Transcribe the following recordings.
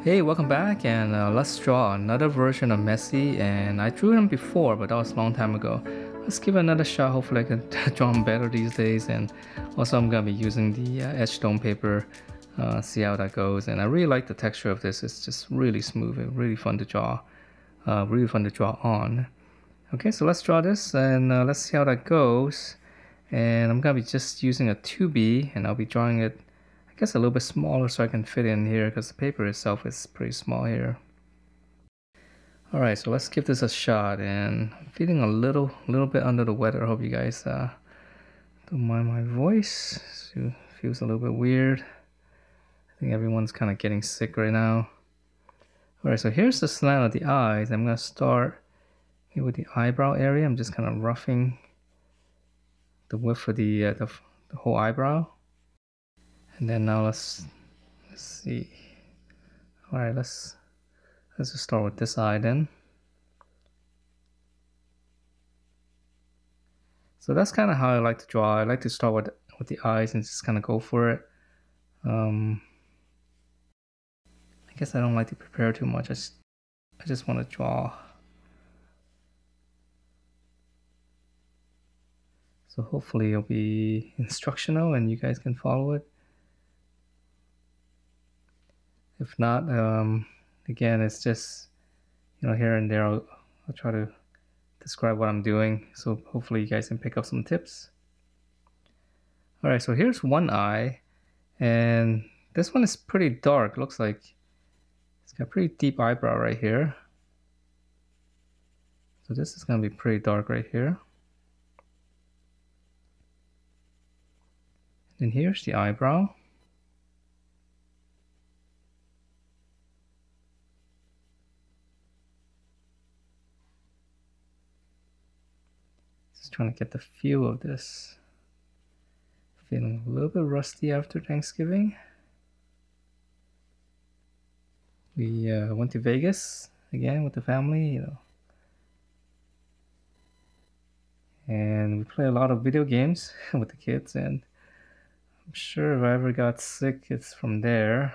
Hey, welcome back and uh, let's draw another version of Messi and I drew him before but that was a long time ago. Let's give another shot, hopefully I can draw him better these days and also I'm gonna be using the uh, Etched Stone paper, uh, see how that goes and I really like the texture of this, it's just really smooth and really fun to draw, uh, really fun to draw on. Okay, so let's draw this and uh, let's see how that goes and I'm gonna be just using a 2B and I'll be drawing it Guess a little bit smaller so I can fit in here because the paper itself is pretty small here. Alright, so let's give this a shot and I'm feeling a little little bit under the weather. I hope you guys uh, don't mind my voice. It feels a little bit weird. I think everyone's kind of getting sick right now. Alright, so here's the slant of the eyes. I'm going to start here with the eyebrow area. I'm just kind of roughing the width of the, uh, the, the whole eyebrow and then now let's let's see. All right let's let's just start with this eye then. So that's kind of how I like to draw. I like to start with with the eyes and just kind of go for it. Um, I guess I don't like to prepare too much. I just, I just want to draw. So hopefully it'll be instructional and you guys can follow it if not um, again it's just you know here and there I'll, I'll try to describe what I'm doing. So hopefully you guys can pick up some tips. Alright so here's one eye and this one is pretty dark. Looks like it's got a pretty deep eyebrow right here. So this is gonna be pretty dark right here. And here's the eyebrow Trying to get the feel of this. Feeling a little bit rusty after Thanksgiving. We uh, went to Vegas again with the family, you know. And we play a lot of video games with the kids and I'm sure if I ever got sick, it's from there.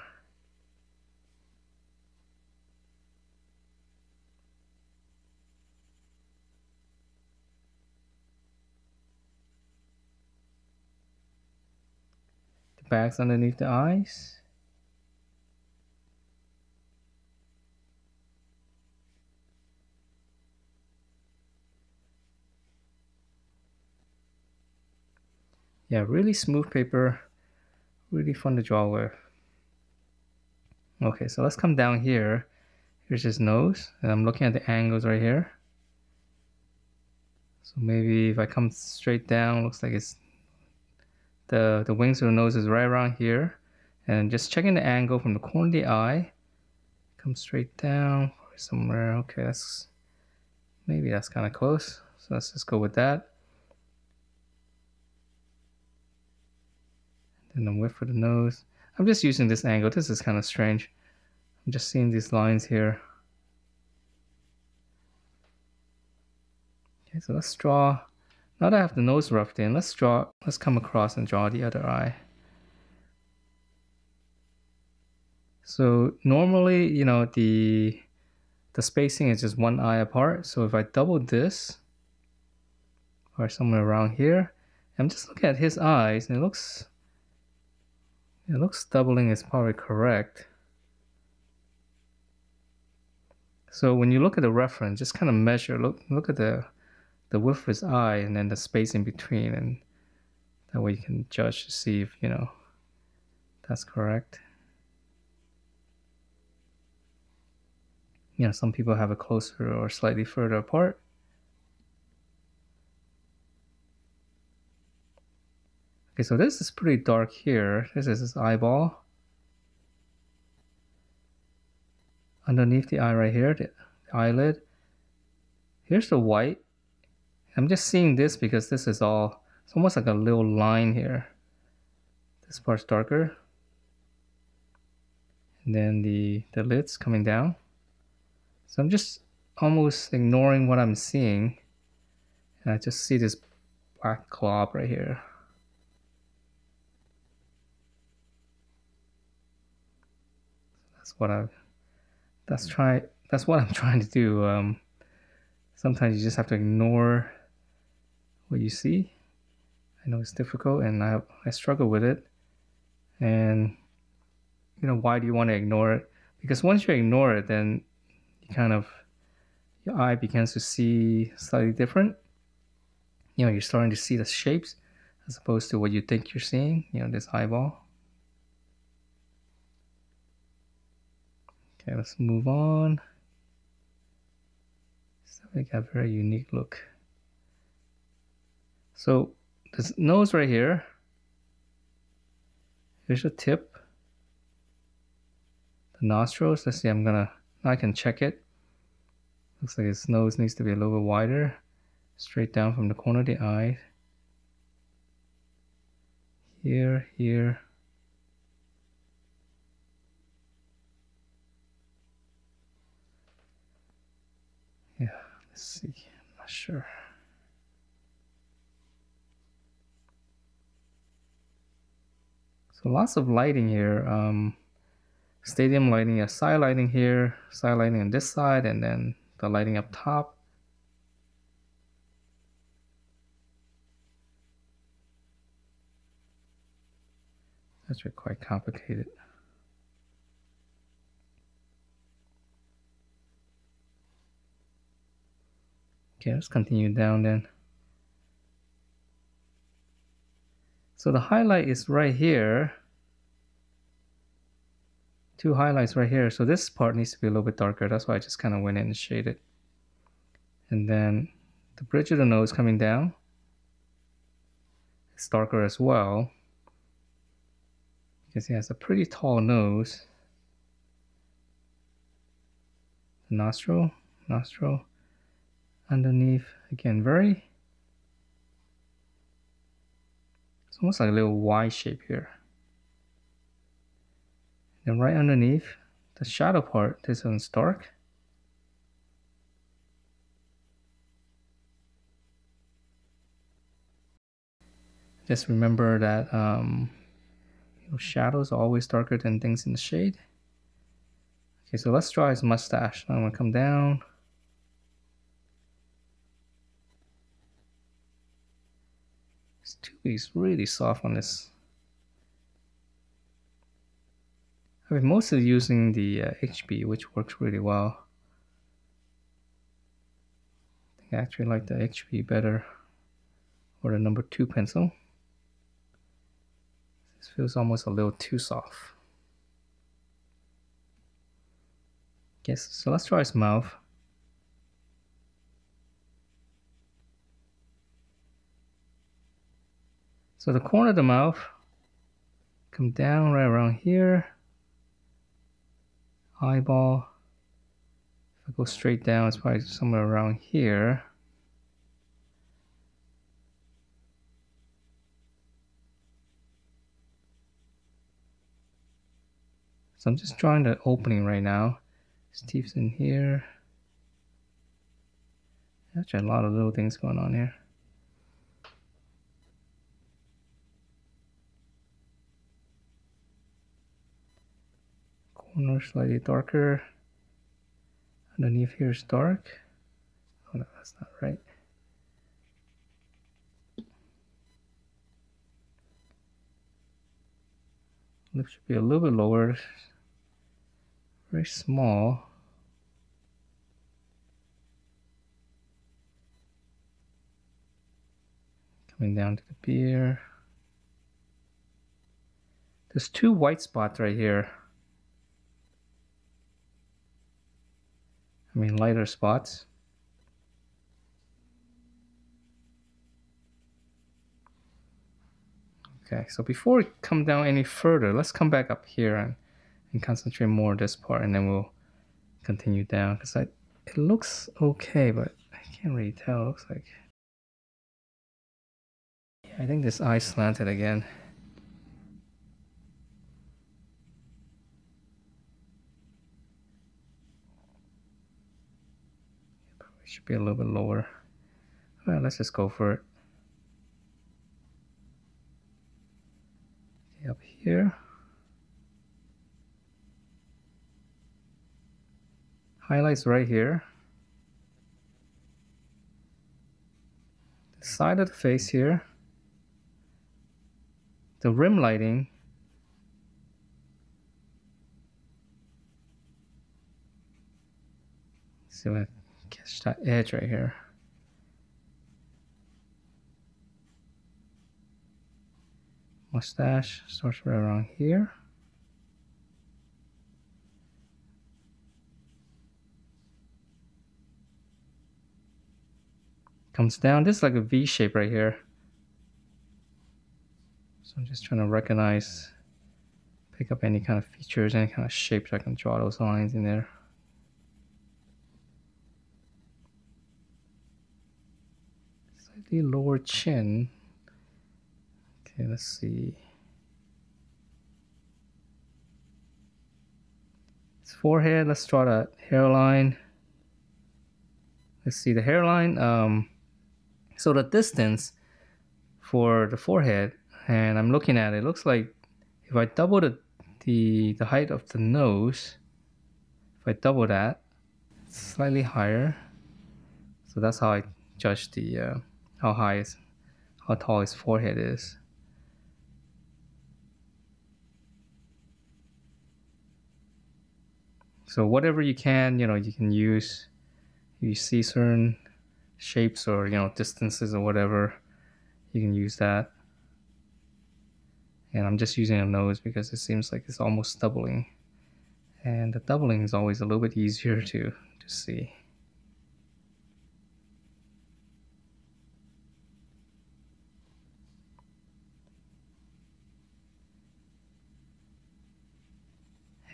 Bags underneath the eyes. Yeah, really smooth paper, really fun to draw with. Okay, so let's come down here. Here's his nose, and I'm looking at the angles right here. So maybe if I come straight down, looks like it's the, the wings of the nose is right around here. And just checking the angle from the corner of the eye. Come straight down somewhere. Okay, that's maybe that's kind of close. So let's just go with that. Then the width of the nose. I'm just using this angle. This is kind of strange. I'm just seeing these lines here. Okay, so let's draw now that I have the nose roughed in, let's draw, let's come across and draw the other eye. So normally, you know, the the spacing is just one eye apart. So if I double this, or somewhere around here, I'm just looking at his eyes, and it looks, it looks doubling is probably correct. So when you look at the reference, just kind of measure, look, look at the the width of his eye and then the space in between and that way you can judge to see if you know that's correct. You know some people have it closer or slightly further apart. Okay so this is pretty dark here. This is his eyeball. Underneath the eye right here the eyelid. Here's the white I'm just seeing this because this is all, it's almost like a little line here. This part's darker. And then the, the lid's coming down. So I'm just almost ignoring what I'm seeing. And I just see this black glob right here. That's what I that's try that's what I'm trying to do. Um, sometimes you just have to ignore what you see. I know it's difficult and I I struggle with it. And you know, why do you want to ignore it? Because once you ignore it, then you kind of your eye begins to see slightly different. You know, you're starting to see the shapes as opposed to what you think you're seeing, you know, this eyeball. Okay, let's move on. So we got a very unique look. So this nose right here, here's the tip. The nostrils, let's see, I'm gonna, I can check it. Looks like his nose needs to be a little bit wider, straight down from the corner of the eye. Here, here. Yeah, let's see, I'm not sure. Lots of lighting here. Um, stadium lighting, a side lighting here, side lighting on this side, and then the lighting up top. That's quite complicated. Okay, let's continue down then. So the highlight is right here. Two highlights right here. So this part needs to be a little bit darker. That's why I just kind of went in and shaded. And then the bridge of the nose coming down. It's darker as well. Because he has a pretty tall nose. The nostril, nostril underneath, again, very It's almost like a little Y shape here. Then right underneath, the shadow part, this one's dark. Just remember that um, shadows are always darker than things in the shade. Okay, so let's draw his mustache. I'm gonna come down. This is really soft on this. I've been mostly using the uh, HB, which works really well. I think I actually like the HB better, or the number two pencil. This feels almost a little too soft. Yes, so let's try his mouth. So the corner of the mouth come down right around here. Eyeball. If I go straight down, it's probably somewhere around here. So I'm just drawing the opening right now. Teeth's in here. Actually, a lot of little things going on here. Slightly darker. Underneath here is dark. Oh no, that's not right. Lip should be a little bit lower. Very small. Coming down to the beer. There's two white spots right here. I mean lighter spots. Okay, so before we come down any further, let's come back up here and, and concentrate more on this part and then we'll continue down because it looks okay, but I can't really tell. It looks like yeah, I think this eye slanted again. Should be a little bit lower. Well, let's just go for it. Okay, up here. highlights right here. The side of the face here. The rim lighting. See if Catch that edge right here. Mustache starts right around here. comes down. This is like a V shape right here. So I'm just trying to recognize, pick up any kind of features, any kind of shapes I can draw those lines in there. Slightly lower chin. Okay, let's see. It's forehead, let's draw that hairline. Let's see the hairline. Um, so the distance for the forehead, and I'm looking at it, it looks like if I double the, the, the height of the nose, if I double that, slightly higher. So that's how I judge the uh, how high is, how tall his forehead is. So whatever you can, you know, you can use. You see certain shapes or you know distances or whatever you can use that and I'm just using a nose because it seems like it's almost doubling and the doubling is always a little bit easier to to see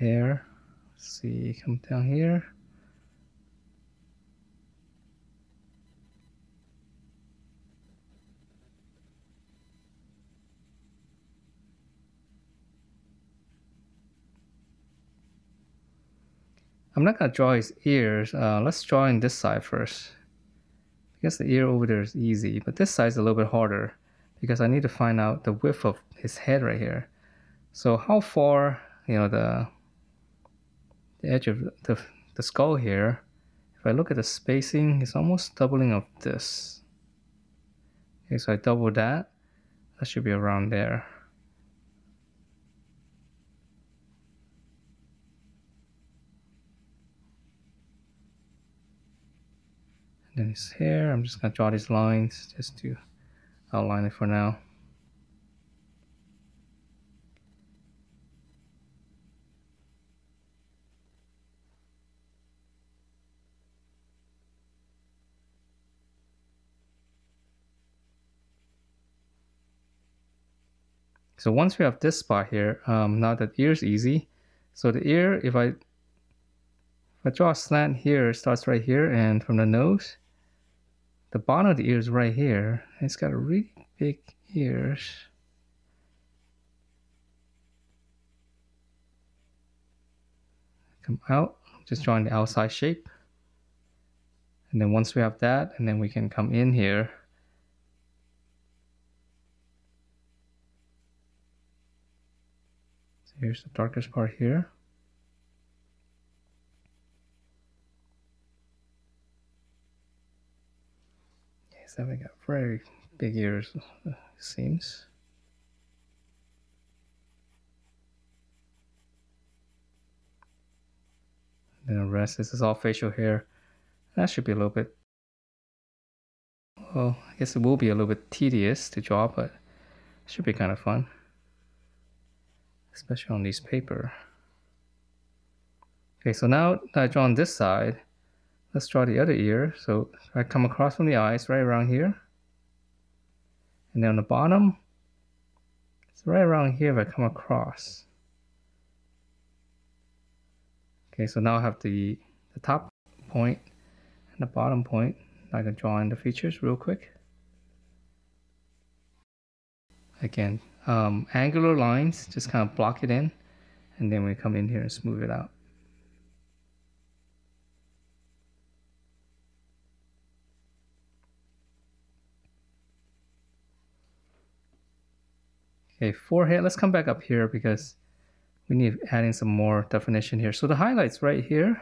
hair Let's see come down here I'm not gonna draw his ears. Uh, let's draw in this side first. Because the ear over there is easy, but this side is a little bit harder because I need to find out the width of his head right here. So how far, you know, the, the edge of the, the skull here, if I look at the spacing, it's almost doubling of this. Okay, so I double that, that should be around there. And then his hair I'm just gonna draw these lines just to outline it for now So once we have this spot here, um, now that ear is easy. So the ear, if I if I draw a slant here, it starts right here, and from the nose, the bottom of the ear is right here. It's got a really big ears. Come out, just drawing the outside shape. And then once we have that, and then we can come in here. Here's the darkest part here. He's having got very big ears, it seems. Then the rest, this is all facial hair. That should be a little bit, well, I guess it will be a little bit tedious to draw, but it should be kind of fun. Especially on this paper. Okay, so now that I draw on this side, Let's draw the other ear. So I come across from the eyes right around here. And then on the bottom, it's right around here if I come across. Okay, so now I have the, the top point and the bottom point. I can draw in the features real quick. Again, um, angular lines, just kind of block it in. And then we come in here and smooth it out. Okay, forehead, let's come back up here because we need to add in some more definition here. So the highlights right here,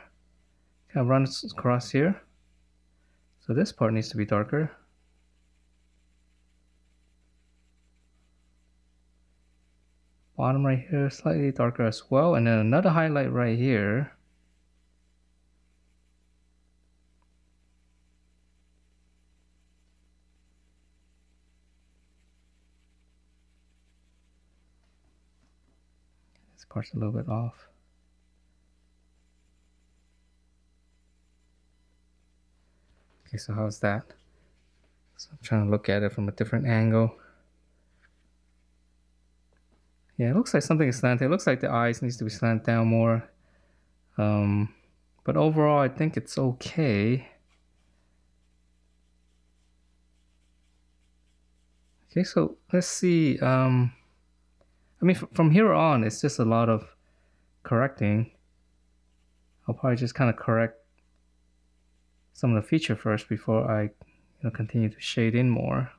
kind of runs across here. So this part needs to be darker. Bottom right here, slightly darker as well. And then another highlight right here. This part's a little bit off. Okay, so how's that? So I'm trying to look at it from a different angle. Yeah, it looks like something is slanted. It looks like the eyes needs to be slanted down more. Um, but overall, I think it's okay. Okay, so let's see. Um, I mean, from here on, it's just a lot of correcting. I'll probably just kind of correct some of the feature first before I you know, continue to shade in more.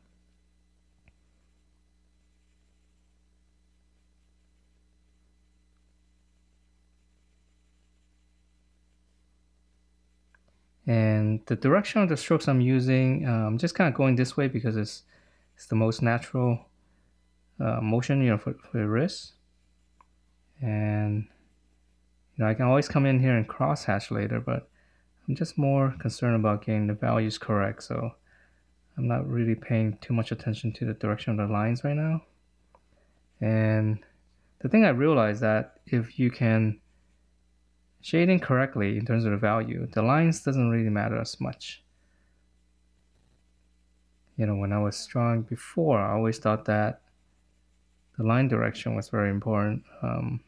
The direction of the strokes I'm using, uh, I'm just kind of going this way because it's, it's the most natural uh, motion, you know, for, for the wrist. And, you know, I can always come in here and cross hatch later, but I'm just more concerned about getting the values correct. So I'm not really paying too much attention to the direction of the lines right now. And the thing I realized that if you can shading correctly in terms of the value, the lines doesn't really matter as much. You know, when I was drawing before, I always thought that the line direction was very important um,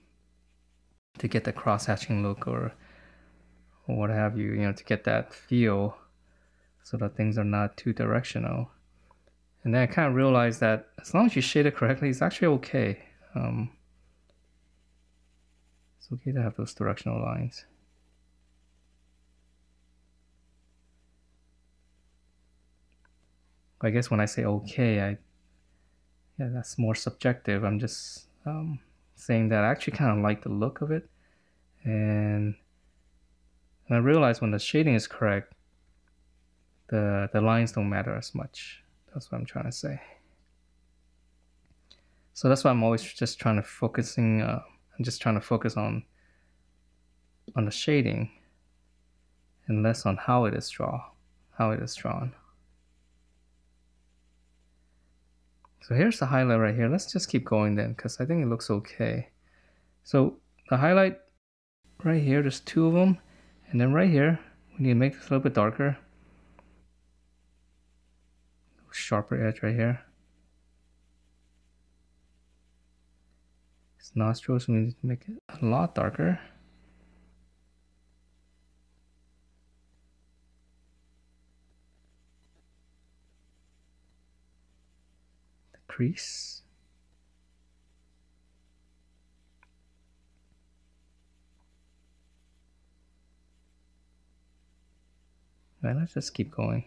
to get the cross-hatching look or or what have you, you know, to get that feel so that things are not too directional. And then I kind of realized that as long as you shade it correctly, it's actually okay. Um, it's okay to have those directional lines. I guess when I say okay, I yeah, that's more subjective. I'm just um, saying that I actually kind of like the look of it, and and I realize when the shading is correct, the, the lines don't matter as much. That's what I'm trying to say. So that's why I'm always just trying to focusing, uh, I'm just trying to focus on, on the shading and less on how it is drawn, how it is drawn. So here's the highlight right here. Let's just keep going then because I think it looks okay. So the highlight right here, there's two of them. And then right here, we need to make this a little bit darker. Sharper edge right here. Nostrils, we need to make it a lot darker. The crease. Right, let's just keep going.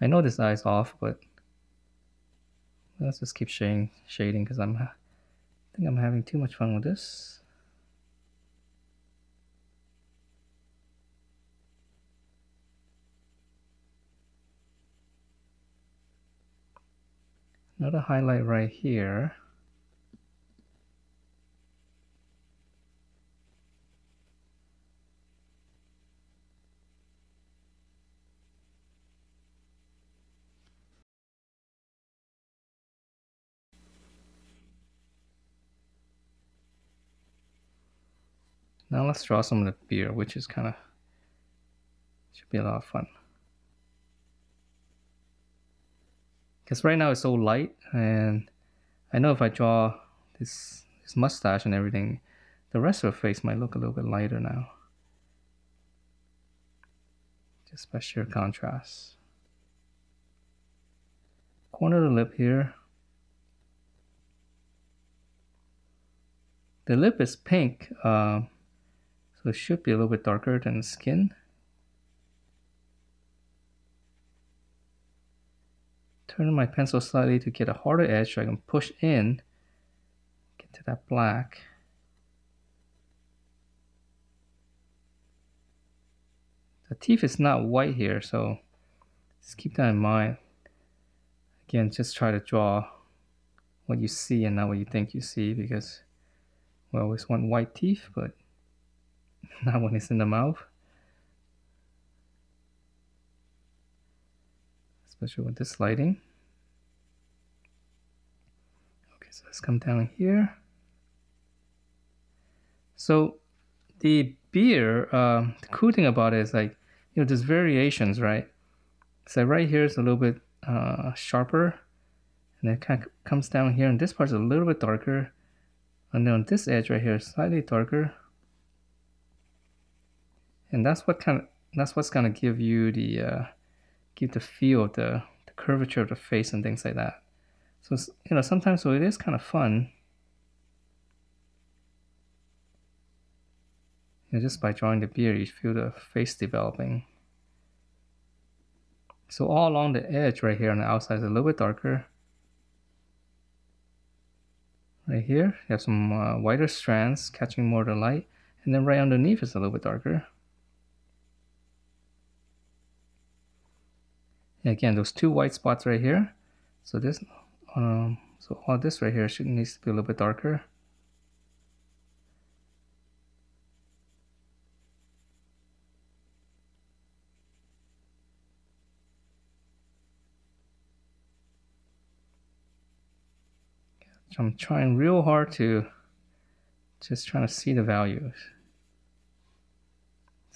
I know this eye's off, but let's just keep shading shading because I'm I think I'm having too much fun with this. Another highlight right here. Now let's draw some of the beard, which is kind of, should be a lot of fun. Because right now it's so light, and I know if I draw this, this mustache and everything, the rest of the face might look a little bit lighter now. Just by sheer contrast. Corner of the lip here. The lip is pink. Uh, so it should be a little bit darker than the skin. Turn my pencil slightly to get a harder edge so I can push in, get to that black. The teeth is not white here, so just keep that in mind. Again, just try to draw what you see and not what you think you see because we always want white teeth, but not when it's in the mouth. Especially with this lighting. Okay, so let's come down here. So the beer, uh, the cool thing about it is like, you know, there's variations, right? So right here is a little bit uh, sharper and then kind of comes down here and this part's a little bit darker and then on this edge right here slightly darker and that's what kind of that's what's gonna give you the uh, give the feel of the, the curvature of the face and things like that. So you know sometimes so it is kind of fun. You know, just by drawing the beard you feel the face developing. So all along the edge right here on the outside is a little bit darker. Right here you have some uh, whiter strands catching more of the light. And then right underneath is a little bit darker again those two white spots right here so this um, so all this right here should needs to be a little bit darker So I'm trying real hard to just trying to see the values.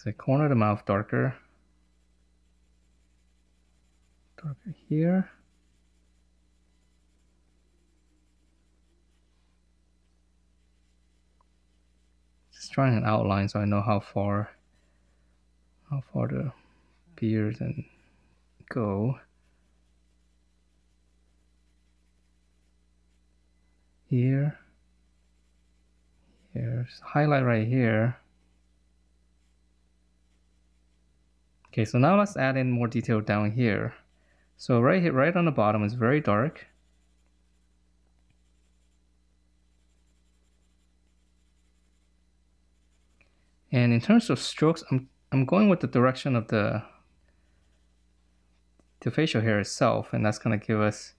The corner of the mouth darker. Darker here. Just trying an outline so I know how far how far the beard and go. here here's highlight right here okay so now let's add in more detail down here so right here right on the bottom is very dark and in terms of strokes I'm I'm going with the direction of the the facial hair itself and that's going to give us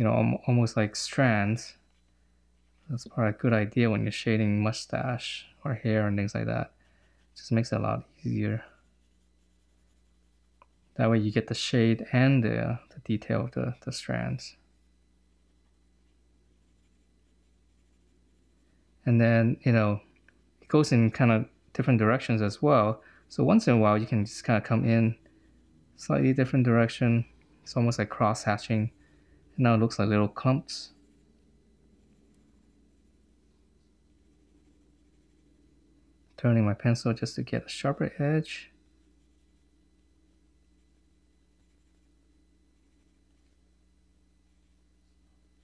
you know, almost like strands. That's probably a good idea when you're shading mustache or hair and things like that. Just makes it a lot easier. That way you get the shade and the, the detail of the, the strands. And then, you know, it goes in kind of different directions as well. So once in a while, you can just kind of come in slightly different direction. It's almost like cross hatching now it looks like little clumps. Turning my pencil just to get a sharper edge.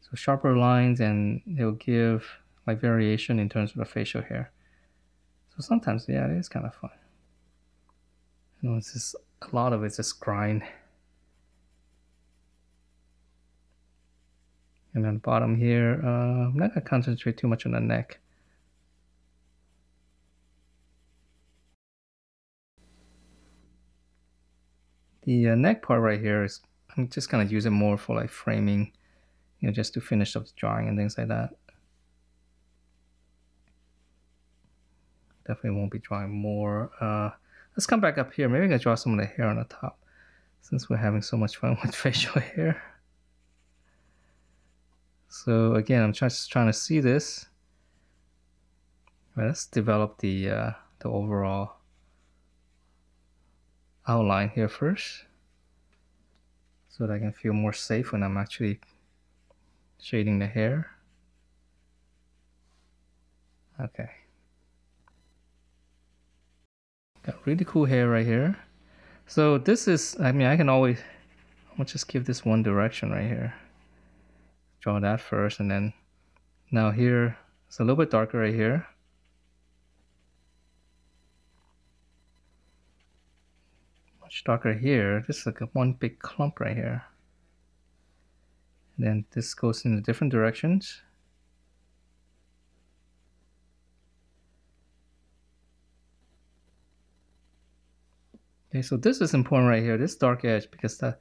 So sharper lines and they'll give like variation in terms of the facial hair. So sometimes, yeah, it is kind of fun. You know, it's just a lot of it's just grind. And then bottom here, uh, I'm not gonna concentrate too much on the neck. The uh, neck part right here is, I'm just gonna use it more for like framing, you know, just to finish up the drawing and things like that. Definitely won't be drawing more. Uh, let's come back up here. Maybe I can draw some of the hair on the top since we're having so much fun with facial hair. So again, I'm just trying to see this. let's develop the, uh, the overall outline here first so that I can feel more safe when I'm actually shading the hair. Okay. Got really cool hair right here. So this is, I mean, I can always, I'll just give this one direction right here draw that first and then now here it's a little bit darker right here much darker here this is like one big clump right here then this goes in the different directions Okay, so this is important right here, this dark edge, because the,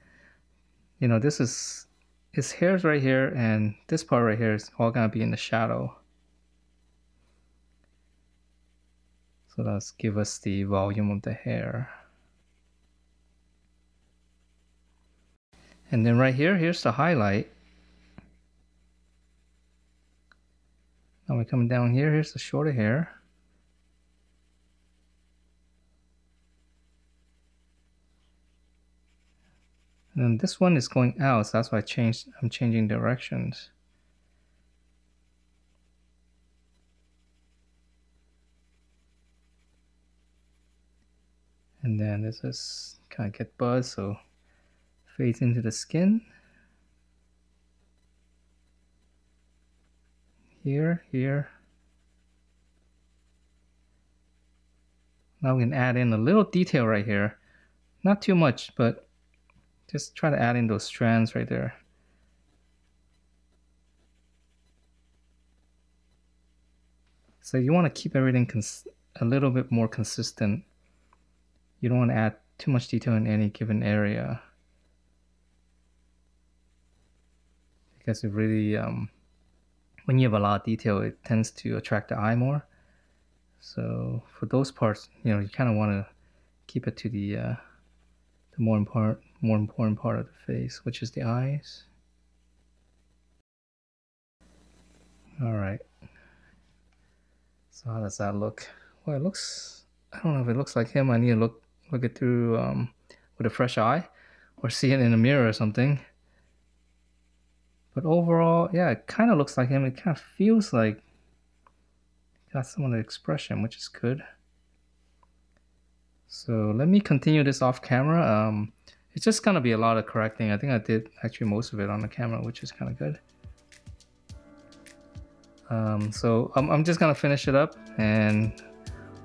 you know, this is, his hair's right here, and this part right here is all gonna be in the shadow. So let's give us the volume of the hair. And then right here, here's the highlight. Now we're coming down here, here's the shorter hair. And then this one is going out, so that's why I changed, I'm changing directions. And then this is kind of get buzz, so fades into the skin. Here, here. Now we can add in a little detail right here. Not too much, but just try to add in those strands right there. So you want to keep everything a little bit more consistent. You don't want to add too much detail in any given area. Because it really, um, when you have a lot of detail, it tends to attract the eye more. So for those parts, you know, you kind of want to keep it to the, uh, the more important more important part of the face, which is the eyes. All right. So how does that look? Well, it looks, I don't know if it looks like him. I need to look, look it through um, with a fresh eye or see it in a mirror or something. But overall, yeah, it kind of looks like him. It kind of feels like got some of the expression, which is good. So let me continue this off camera. Um, it's just gonna be a lot of correcting. I think I did actually most of it on the camera, which is kind of good. Um, so I'm, I'm just gonna finish it up and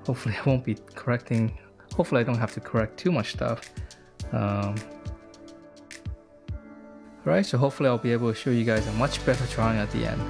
hopefully I won't be correcting, hopefully I don't have to correct too much stuff. Um, Alright, so hopefully I'll be able to show you guys a much better drawing at the end.